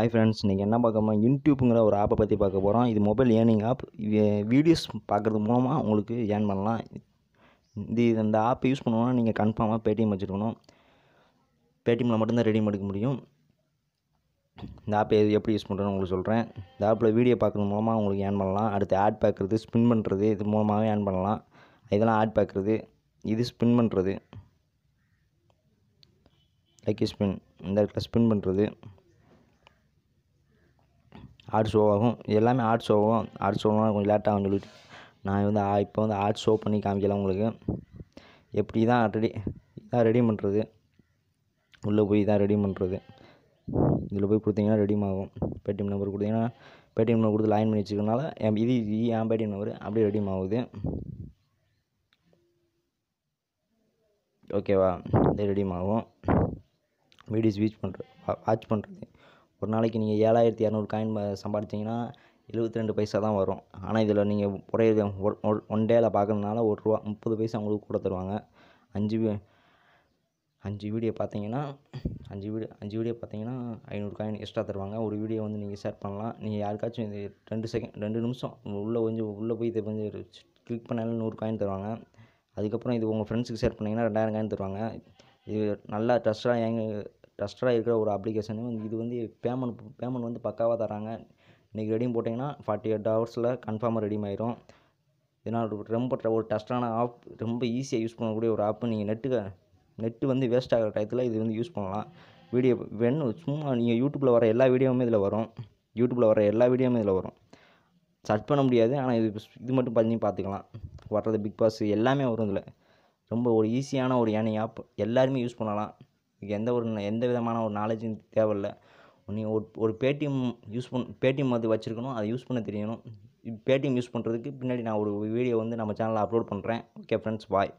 Hi friends இன்றைக்கி என்ன பார்க்கமா யூடியூப்புங்கிற ஒரு ஆப்பை பற்றி பார்க்க போகிறோம் இது மொபைல் ஏர்னிங் ஆப் வீடியோஸ் பார்க்குறது மூலமாக உங்களுக்கு ஏர்ன் பண்ணலாம். இது இந்த ஆப்பை யூஸ் பண்ணுவோன்னா நீங்கள் கன்ஃபார்மாக பேடிஎம் வச்சுருக்கணும். பேடிஎம்மில் மட்டும்தான் ரெடி எடுக்க முடியும். இந்த ஆப்பை எப்படி யூஸ் பண்ணுறேன்னு உங்களுக்கு சொல்கிறேன் இந்த ஆப்பில் வீடியோ பார்க்குறது மூலமாக உங்களுக்கு ஏர்ன் பண்ணலாம். அடுத்து ஆட் பார்க்குறது ஸ்பின் பண்ணுறது இது மூலமாகவே ஏர்ன் பண்ணலாம். இதெல்லாம் ஆட் பார்க்குறது இது ஸ்பின் பண்ணுறது லைக் ஸ்பின் இந்த இடத்துல ஸ்பின் பண்ணுறது ஆர்ட் ஷோ ஆகும். எல்லாமே ஆட் ஷோவும் ஆர்ட் ஷோலாம் கொஞ்சம் லேட் ஆகும் சொல்லிட்டு. நான் வந்து இப்போ வந்து ஆர்ட் ஷோ பண்ணி காமிக்கலாம் உங்களுக்கு. எப்படி தான் ரெடி இதான் ரெடி பண்ணுறது உள்ளே போய் தான் ரெடி பண்ணுறது இதில் போய் கொடுத்தீங்கன்னா ரெடியும் ஆகும். பேடிஎம் நம்பர் கொடுத்தீங்கன்னா பேடிஎம் நம்பர் கொடுத்து லைன் பண்ணி வச்சுக்கிறனால என் இது இது என் பேடிஎம் நம்பர் அப்படியே ரெடியும் ஆகுது. ஓகேவா இது ரெடியும் ஆகும். வீடியோஸ் வீச் பண்ணுற வாட்ச் பண்ணுறது ஒரு நாளைக்கு நீங்கள் ஏழாயிரத்தி இரநூறு காயின் சம்பாதிச்சிங்கன்னா எழுபத்தி ரெண்டு பைசா தான் வரும். ஆனால் இதில் நீங்கள் ஒரே ஒன் டேயில் பார்க்கறதுனால ஒரு ரூபா முப்பது பைசா உங்களுக்கு கூட தருவாங்க. அஞ்சு அஞ்சு வீடியோ பார்த்தீங்கன்னா அஞ்சு வீடியோ அஞ்சு வீடியோ பார்த்தீங்கன்னா ஐநூறு காயின் எக்ஸ்ட்ரா தருவாங்க. ஒரு வீடியோ வந்து நீங்கள் ஷேர் பண்ணலாம். நீங்கள் யாருக்காச்சும் இது ரெண்டு செகண்ட் ரெண்டு நிமிஷம் உள்ளே கொஞ்சம் உள்ளே போய் இதை கொஞ்சம் கிளிக் பண்ணாலும் நூறு காயின் தருவாங்க. அதுக்கப்புறம் இது உங்கள் ஃப்ரெண்ட்ஸுக்கு ஷேர் பண்ணிங்கன்னா ரெண்டாயிரம் காயின் தருவாங்க. இது நல்லா ட்ரஸ்டாக எங்கள் ட்ரஸ்டடாக இருக்கிற ஒரு அப்ளிகேஷனு இது வந்து பேமெண்ட் பேமெண்ட் வந்து பக்காவாக தராங்க. இன்றைக்கி ரெடியும் போட்டிங்கன்னா ஃபார்ட்டி எயிட் ஹவர்ஸில் கன்ஃபார்மாக ரெடியும் ஆயிரும். இதனால் ரொம்ப ஒரு டஸ்டான ஆப் ரொம்ப ஈஸியாக யூஸ் பண்ணக்கூடிய ஒரு ஆப்பு நீங்கள் நெட்டுக்கு நெட்டு வந்து வேஸ்ட் ஆகிற டயத்தில் இது வந்து யூஸ் பண்ணலாம். வீடியோ வேணும் சும்மா நீங்கள் யூடியூப்பில் வர எல்லா வீடியோவுமே இதில் வரும். யூடியூப்பில் வர எல்லா வீடியோவுமே இதில் வரும். சர்ச் பண்ண முடியாது ஆனால் இது இது மட்டும் பண்ணி பார்த்துக்கலாம் வர்றது பிக் பாஸ் எல்லாமே வரும் இதில். ரொம்ப ஒரு ஈஸியான ஒரு ஏனைய ஆப் எல்லாருமே யூஸ் பண்ணலாம். எந்த ஒரு எந்த விதமான ஒரு நாலேஜும் தேவையில்ல. நீங்கள் ஒரு ஒரு பேடிஎம் யூஸ் பண் பேடிஎம் அது வச்சுருக்கணும் அதை யூஸ் பண்ண தெரியணும். பேடிஎம் யூஸ் பண்ணுறதுக்கு பின்னாடி நான் ஒரு வீடியோ வந்து நம்ம சேனலில் அப்லோட் பண்ணுறேன் ஓகே ஃப்ரெண்ட்ஸ் பாய்